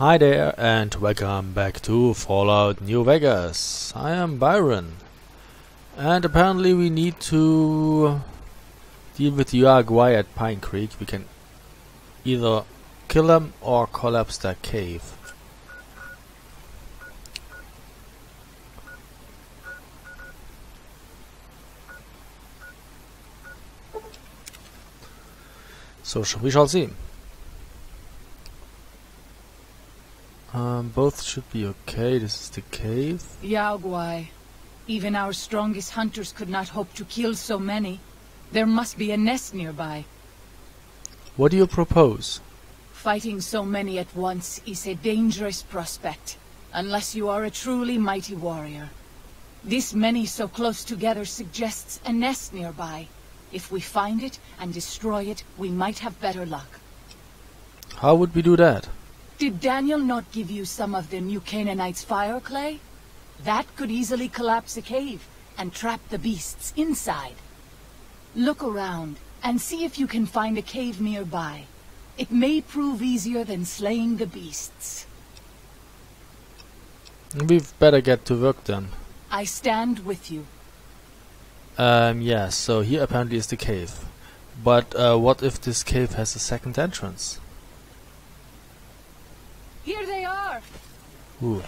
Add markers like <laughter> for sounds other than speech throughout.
Hi there and welcome back to Fallout New Vegas. I am Byron. And apparently we need to deal with Yaoguai at Pine Creek. We can either kill him or collapse their cave. So we shall see. Um, both should be okay. This is the cave. Yaoguai. Even our strongest hunters could not hope to kill so many. There must be a nest nearby. What do you propose? Fighting so many at once is a dangerous prospect, unless you are a truly mighty warrior. This many so close together suggests a nest nearby. If we find it and destroy it, we might have better luck. How would we do that? Did Daniel not give you some of the new Canaanites' fire clay? That could easily collapse a cave and trap the beasts inside. Look around and see if you can find a cave nearby. It may prove easier than slaying the beasts. We've better get to work then. I stand with you. Um, yes, so here apparently is the cave. But uh, what if this cave has a second entrance? Here they are! Ooh.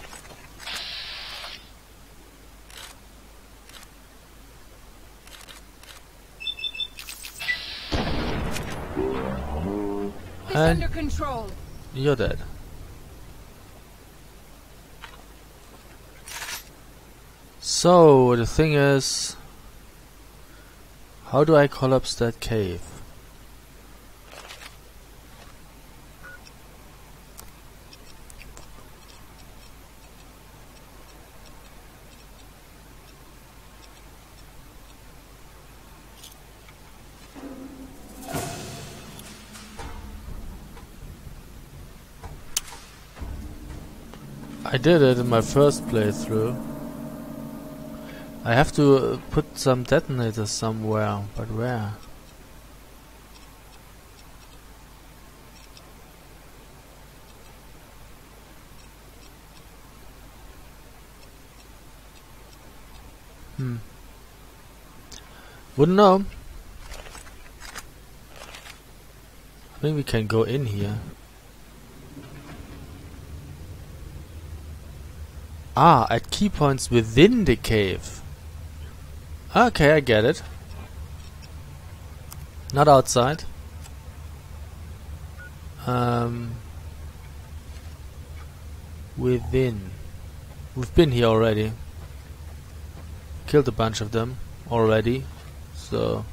It's And- under control. You're dead. So, the thing is... How do I collapse that cave? I did it in my first playthrough. I have to put some detonators somewhere, but where? Hmm. Wouldn't know. I think we can go in here. Ah, at key points within the cave. Okay, I get it. Not outside. Um, within. We've been here already. Killed a bunch of them already. So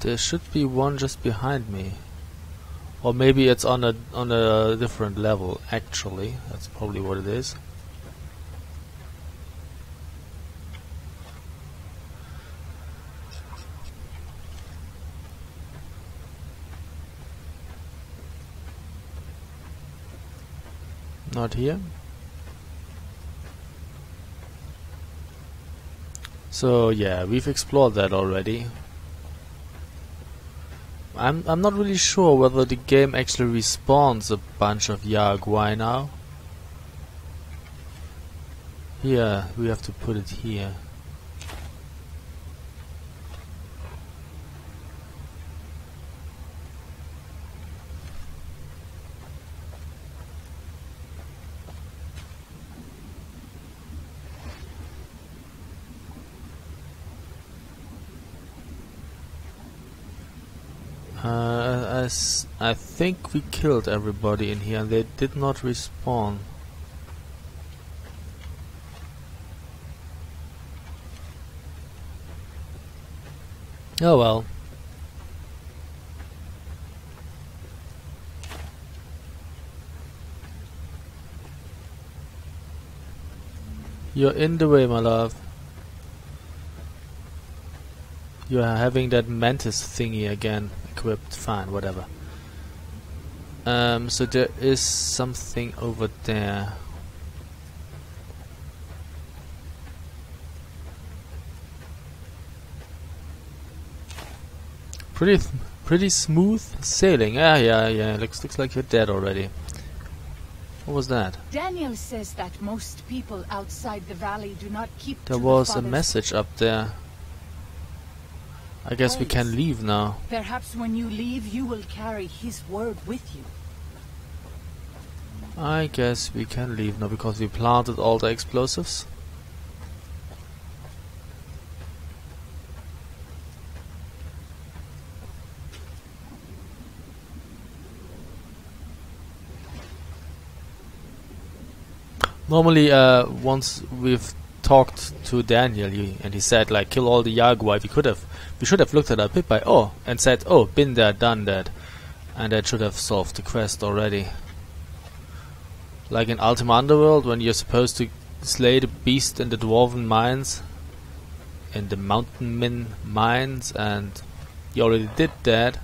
there should be one just behind me. Or maybe it's on a on a different level actually. That's probably what it is. Not here. So yeah, we've explored that already. I'm I'm not really sure whether the game actually respawns a bunch of Yaoguai now. Here, we have to put it here. Uh, I, s- I think we killed everybody in here and they did not respawn. Oh well. You're in the way, my love. You are having that mantis thingy again equipped. Fine, whatever. Um, so there is something over there. Pretty, Pretty smooth sailing. Yeah, yeah, yeah. Looks looks like you're dead already. What was that? Daniel says that most people outside the valley do not keep There was the a message up there. I guess we can leave now. Perhaps when you leave, you will carry his word with you. I guess we can leave now because we planted all the explosives. Normally, uh, once we've talked to Daniel, he, and he said like, kill all the Jaguar. We could have, we should have looked at our pit by oh, and said, oh, been there, done that, and that should have solved the quest already. Like in Ultima Underworld, when you're supposed to slay the beast in the dwarven mines, in the mountain min mines, and you already did that,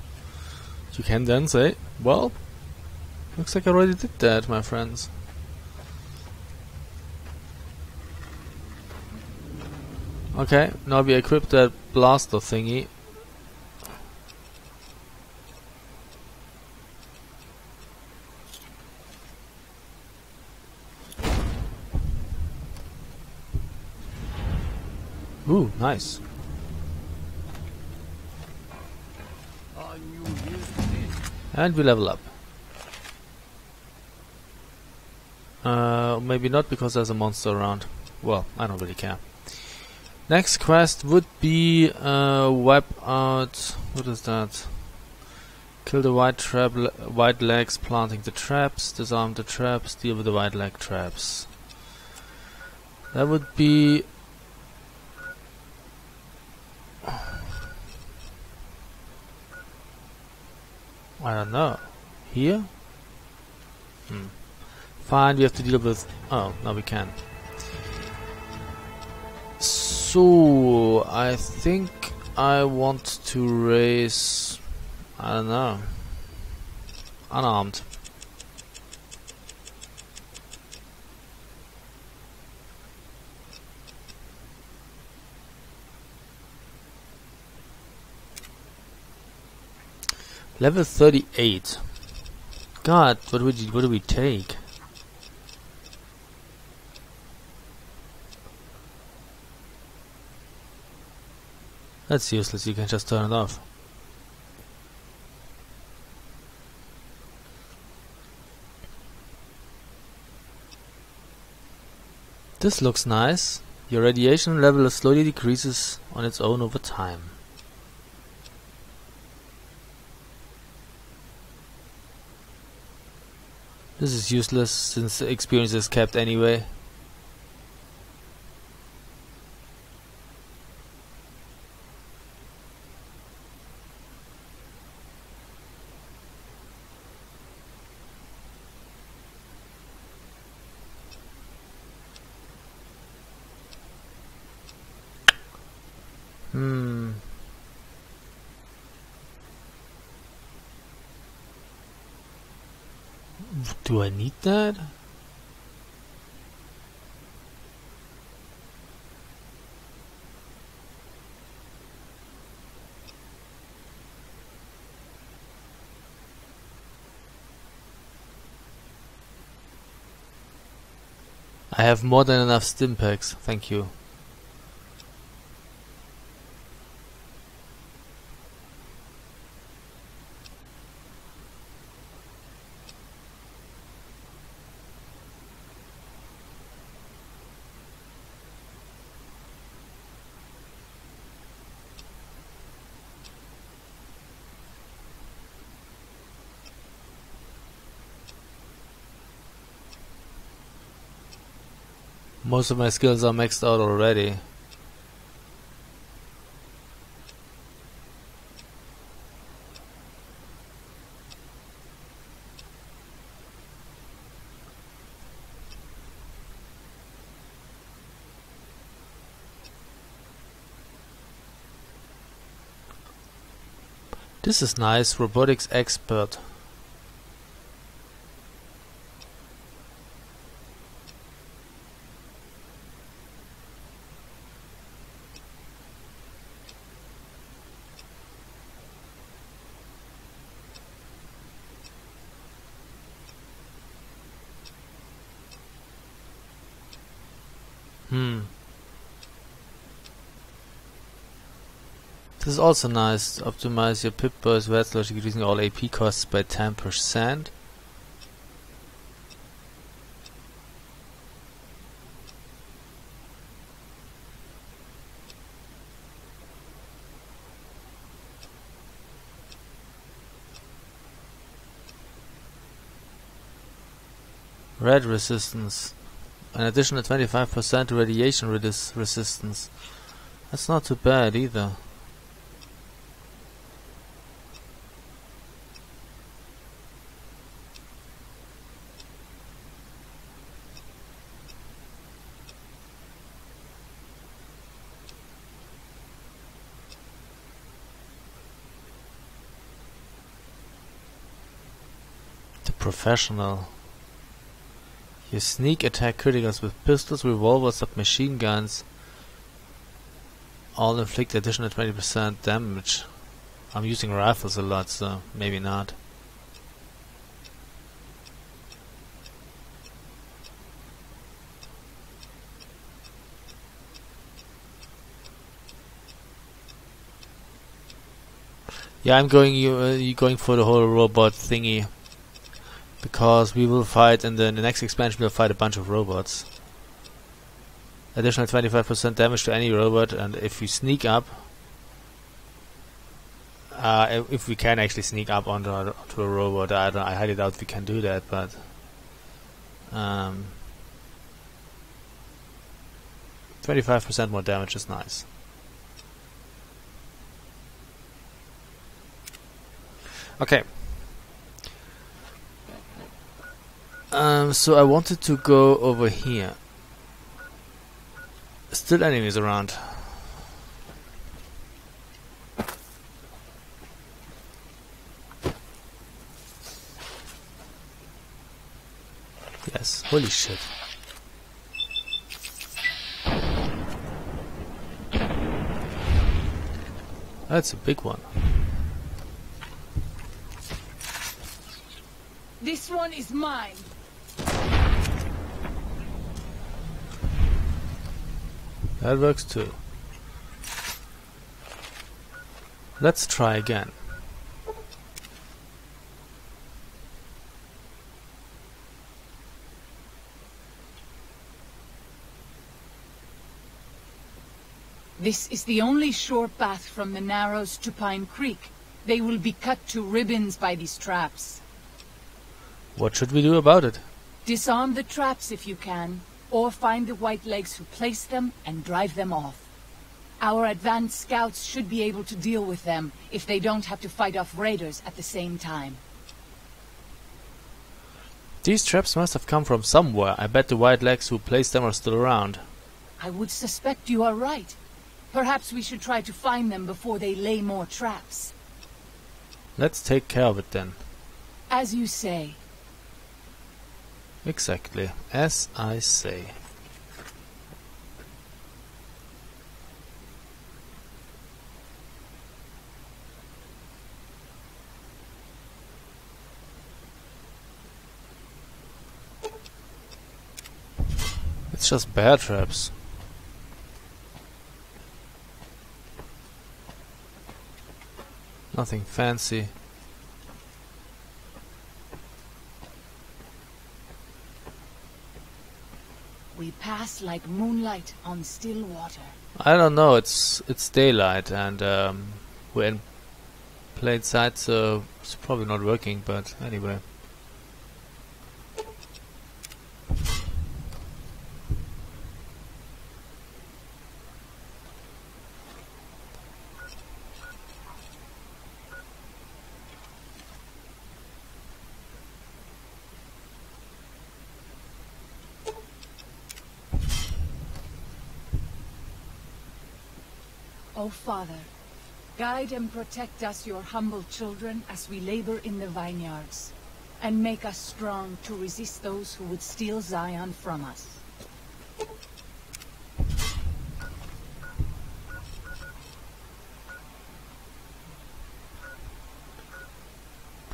you can then say, well, looks like I already did that, my friends. Okay, now we equip that blaster thingy. Ooh, nice. And we level up. Uh, maybe not because there's a monster around. Well, I don't really care. Next quest would be uh, wipe out. What is that? Kill the white trap, white legs, planting the traps. Disarm the traps. Deal with the white leg traps. That would be. I don't know. Here? Hmm. Fine, we have to deal with. Oh, now we can. So, I think I want to raise. I don't know. Unarmed. Level 38. God, what would you, what do we take? That's useless, you can just turn it off. This looks nice. Your radiation level slowly decreases on its own over time. This is useless since the experience is kept anyway. Hmm. I that? I have more than enough stim packs, thank you. Most of my skills are maxed out already. This is nice, robotics expert. Hmm. This is also nice. Optimize your Pip-Boy's VATS logic reducing all AP costs by 10%. Red resistance. An additional 25% radiation resistance. That's not too bad either. The professional. You sneak attack criticals with pistols, revolvers, submachine guns. All inflict additional 20% damage. I'm using rifles a lot, so maybe not. Yeah, I'm going you uh, you going for the whole robot thingy because we will fight in the, in the next expansion we'll fight a bunch of robots. Additional 25% damage to any robot and if we sneak up uh, if we can actually sneak up onto, onto a robot, I, don't, I highly doubt we can do that, but um, 25% more damage is nice. Okay. Um, so I wanted to go over here. Still enemies around. Yes, holy shit. That's a big one. This one is mine. That works too. Let's try again. This is the only sure path from the Narrows to Pine Creek. They will be cut to ribbons by these traps. What should we do about it? Disarm the traps if you can, or find the Whitelegs who placed them and drive them off. Our advanced scouts should be able to deal with them if they don't have to fight off raiders at the same time. These traps must have come from somewhere. I bet the Whitelegs who placed them are still around. I would suspect you are right. Perhaps we should try to find them before they lay more traps. Let's take care of it then. As you say. Exactly, as I say. It's just bear traps. Nothing fancy. We pass like moonlight on still water. I don't know. It's it's daylight and um, we're in plain sight, so it's probably not working. But anyway. Father, guide and protect us, your humble children, as we labor in the vineyards, and make us strong to resist those who would steal Zion from us.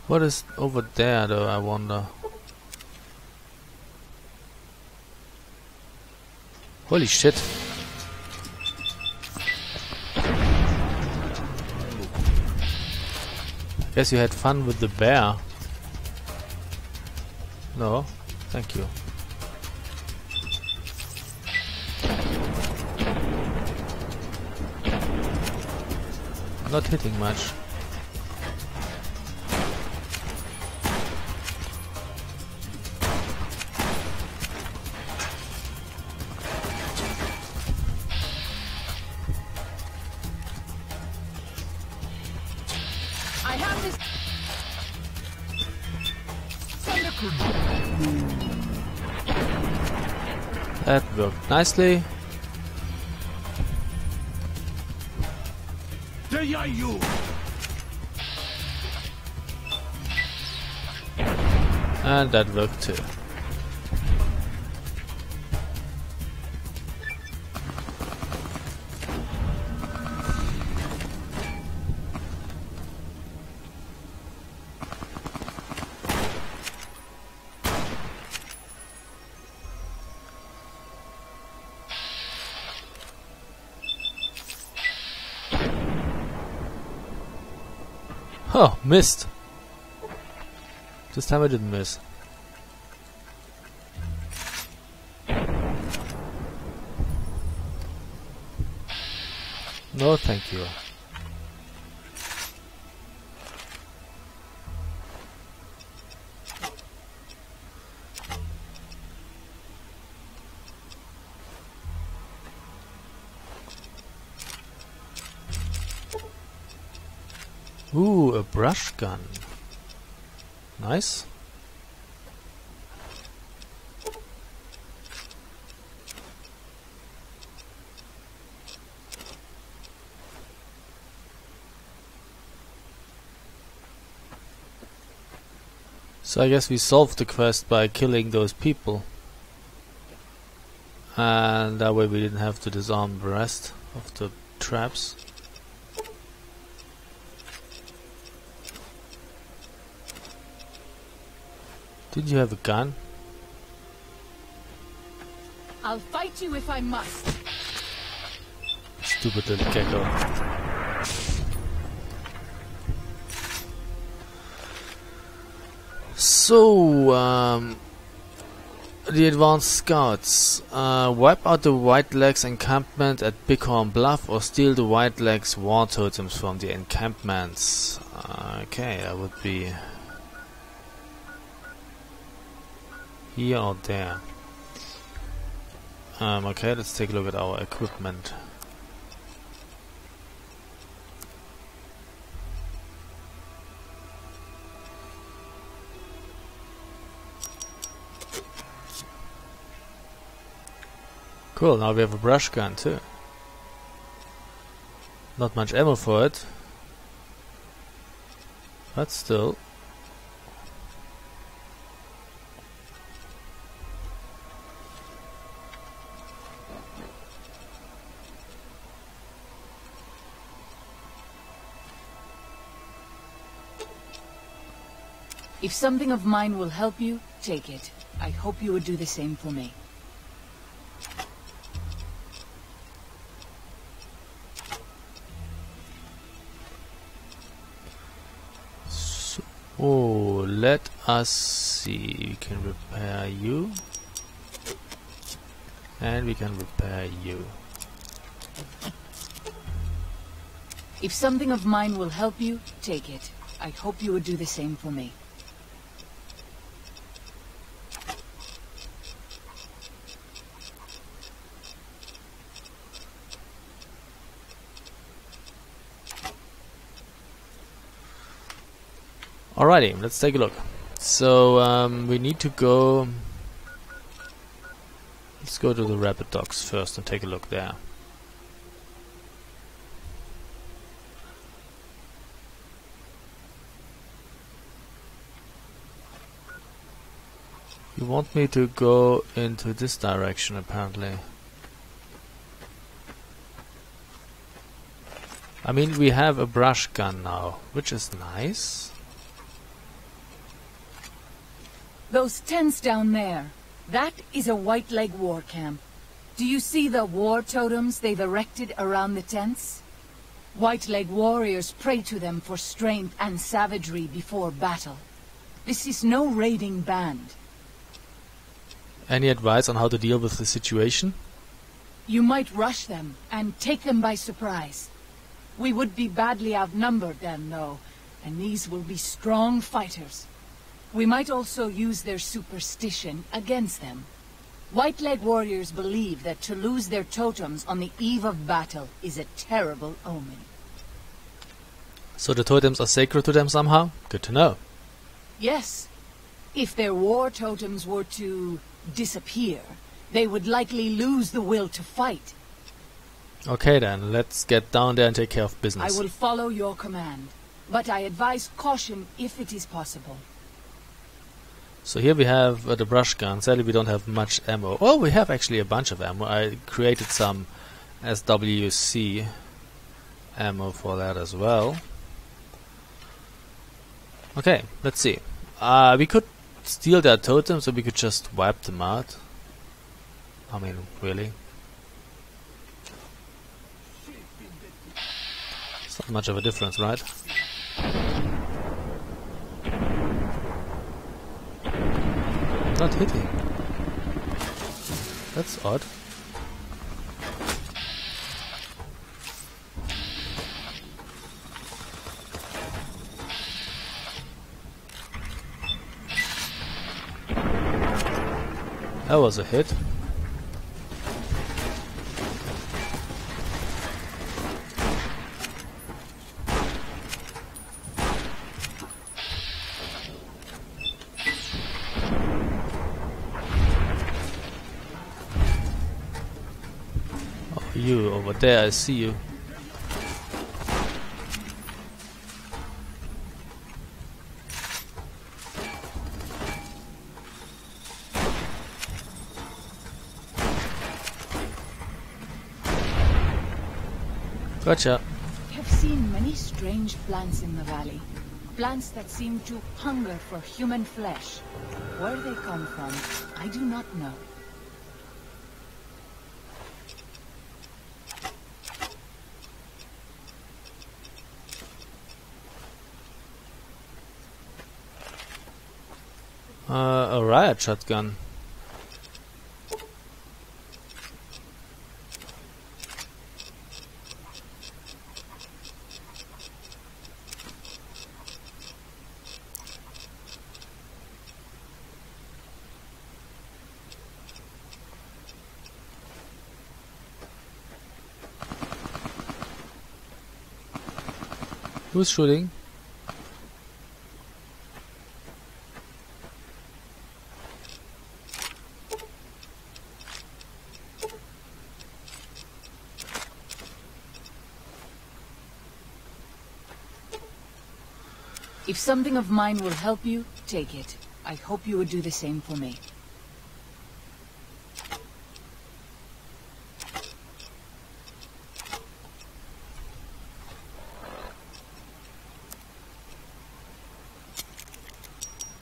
What is over there though, I wonder? Holy shit. Guess you had fun with the bear. No, thank you. Not hitting much. Nicely. There are you! And that worked too. Oh, missed. This time I didn't miss. Brush gun. Nice. So I guess we solved the quest by killing those people. And that way we didn't have to disarm the rest of the traps. Did you have a gun? I'll fight you if I must. Stupid little gecko. So, um, the advanced scouts. Uh, wipe out the White Legs encampment at Bighorn Bluff or steal the White Legs war totems from the encampments. Okay, that would be here or there. Um, okay, let's take a look at our equipment. Cool, now we have a brush gun too. Not much ammo for it. But still. If something of mine will help you, take it. I hope you would do the same for me. So, oh, let us see. We can repair you. And we can repair you. If something of mine will help you, take it. I hope you would do the same for me. Alrighty, let's take a look. So um, we need to go. Let's go to the rabbit docks first and take a look there. You want me to go into this direction apparently. I mean, we have a brush gun now, which is nice. Those tents down there, that is a White Leg war camp. Do you see the war totems they've erected around the tents? White-leg warriors pray to them for strength and savagery before battle. This is no raiding band. Any advice on how to deal with the situation? You might rush them and take them by surprise. We would be badly outnumbered then, though, and these will be strong fighters. We might also use their superstition against them. White-leg warriors believe that to lose their totems on the eve of battle is a terrible omen. So the totems are sacred to them somehow? Good to know. Yes. If their war totems were to disappear, they would likely lose the will to fight. Okay then, let's get down there and take care of business. I will follow your command, but I advise caution if it is possible. So here we have uh, the brush gun. Sadly we don't have much ammo. Oh, we have actually a bunch of ammo. I created some SWC ammo for that as well. Okay, let's see. Uh, we could steal their totems or we could just wipe them out. I mean, really? It's not much of a difference, right? Not hitting. That's odd. That was a hit. There, I see you. Gotcha. I have seen many strange plants in the valley. Plants that seem to hunger for human flesh. Where they come from, I do not know. Uh, a riot shotgun. Who's shooting? If something of mine will help you, take it. I hope you would do the same for me.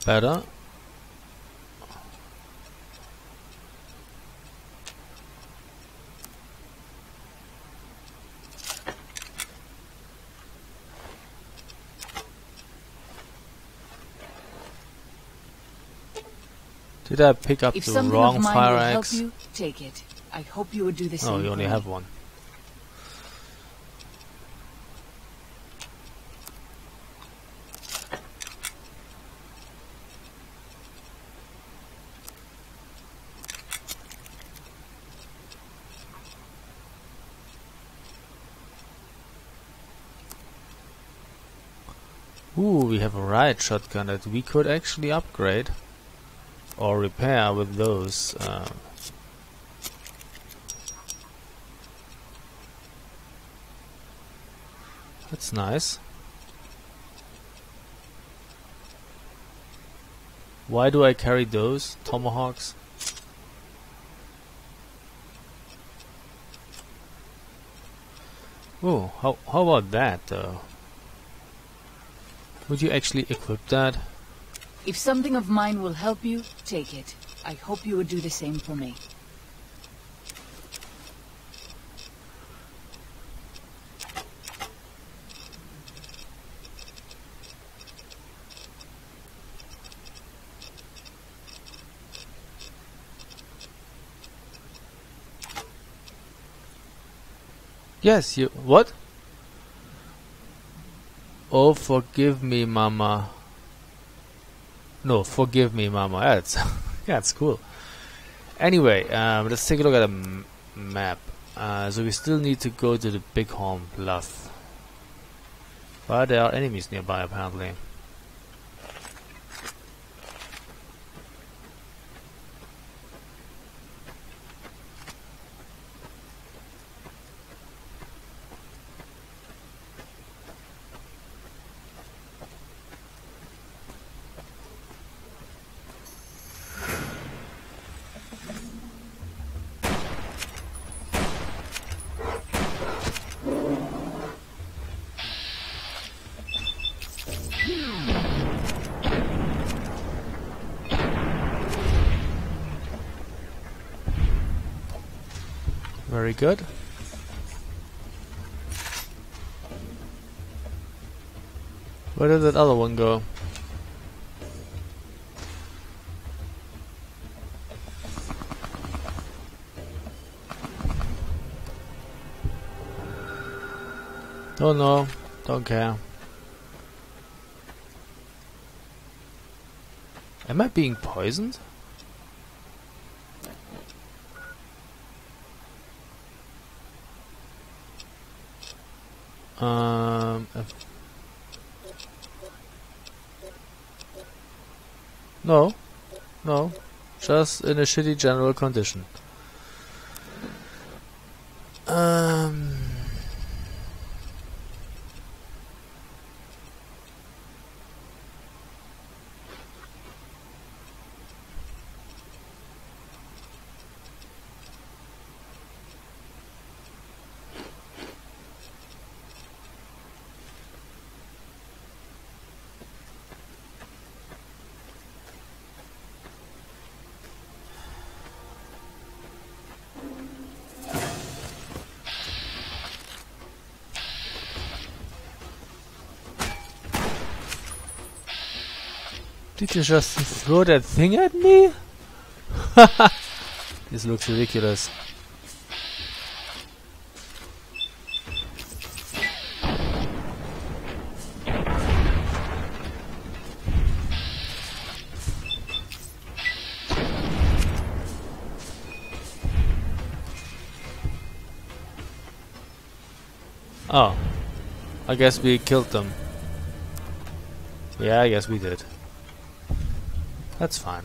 Better. Did I pick up If the wrong of mine fire will axe? help you, take it. I hope you would do the oh, same Oh, you only have one. Ooh, we have a riot shotgun that we could actually upgrade or repair with those. Uh, that's nice. Why do I carry those tomahawks? Oh, how how about that though? Would you actually equip that? If something of mine will help you, take it. I hope you would do the same for me. Yes, you... what? Oh, forgive me, Mama. No, forgive me, mama. That's... <laughs> it's cool. Anyway, um, let's take a look at the map. Uh, so we still need to go to the Bighorn Bluff. But there are enemies nearby, apparently. Very good. Where did that other one go? Oh no, don't care. Am I being poisoned? No, no, just in a shitty general condition. Did you just throw that thing at me? <laughs> this looks ridiculous. Oh. I guess we killed them. Yeah, I guess we did. That's fine.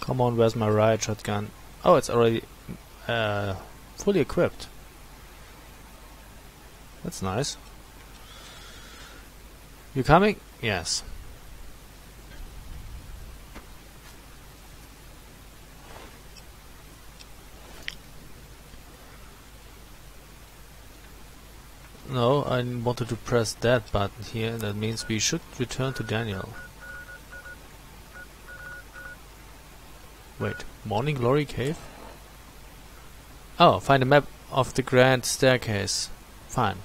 Come on, where's my riot shotgun? Oh, it's already uh, fully equipped. That's nice. You coming? Yes. No, I wanted to press that button here. That means we should return to Daniel. Wait, Morning Glory Cave? Oh, find a map of the Grand Staircase. Fine.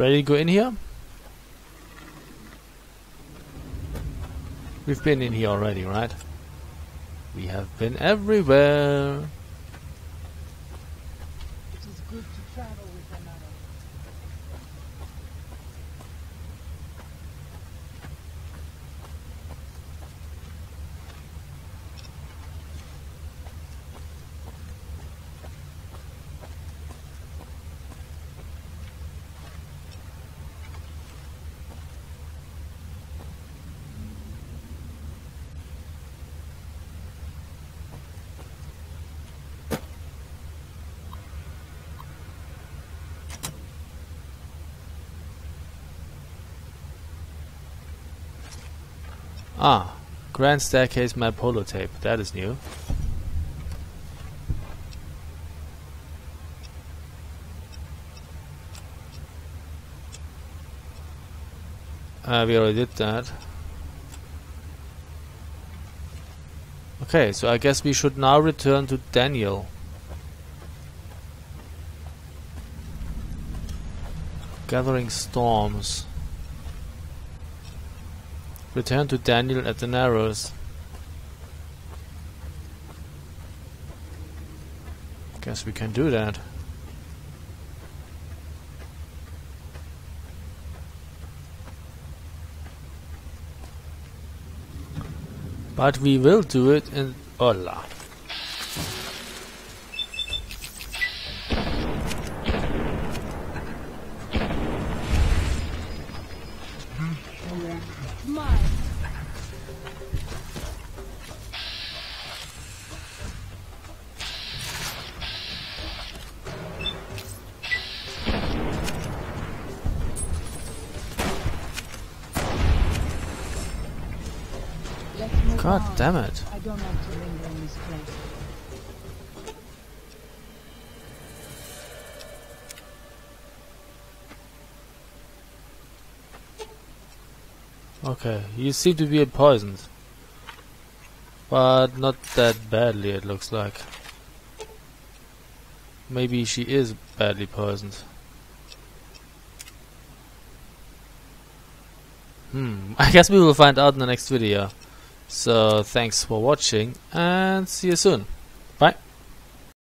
Ready to go in here? We've been in here already, right? We have been everywhere. It is good to travel Ah, Grand Staircase map holotape. That is new. Uh, we already did that. Okay, so I guess we should now return to Daniel. Gathering storms. Return to Daniel at the Narrows. Guess we can do that. But we will do it in Hola. God damn it. I don't want to linger in this place. Okay, you seem to be poisoned. But not that badly, it looks like. Maybe she is badly poisoned. Hmm, <laughs> I guess we will find out in the next video. So, thanks for watching, and see you soon.